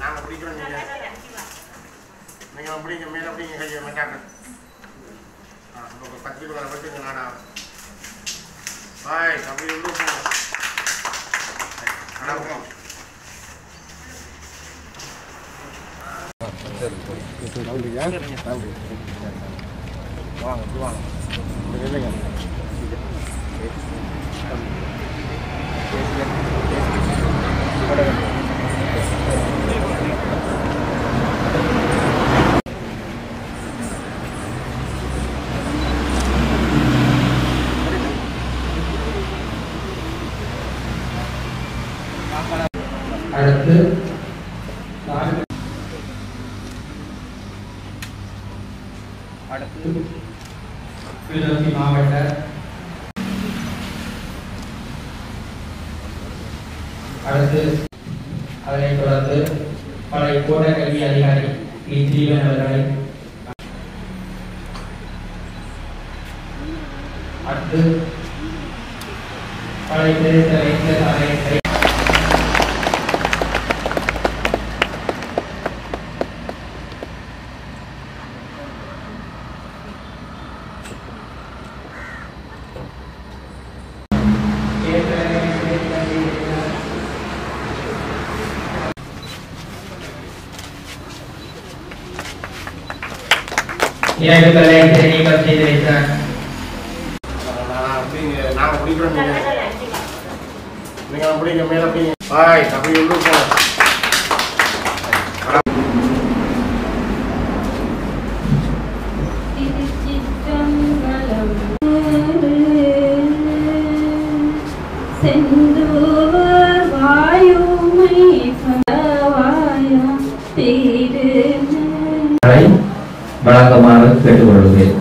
நாங்கள் நீங்கள் அப்படிங்க மேலே அப்படிங்க கையை மாட்டாங்க ஆ இப்போ பத்து ரூபா பட்டுங்க நாடா. பாய் அப்படி உள்ள போங்க. அடா போங்க வாங்க வாங்க இல்லைங்க அடுத்து அடுத்து திருநெல்வேலி மாவட்ட அடுத்து அதனைத் தொடர்ந்து பழைய கோட்ட கல்வி அதிகாரி பி ஜீவன் அவர்களை அடுத்து பழைய பிரதேச வைத்தியர் ஆணையத்தை இணைப்புகளை நீக்கம் செய்து வைத்தார் நாங்கள் பிடிக்கிறோம் நீங்கள் மேலே பாய் அப்படி செந்தூர் வாயுமை சவாயா தீ வழங்குமாறு கேட்டுக்கொள்கிறேன்.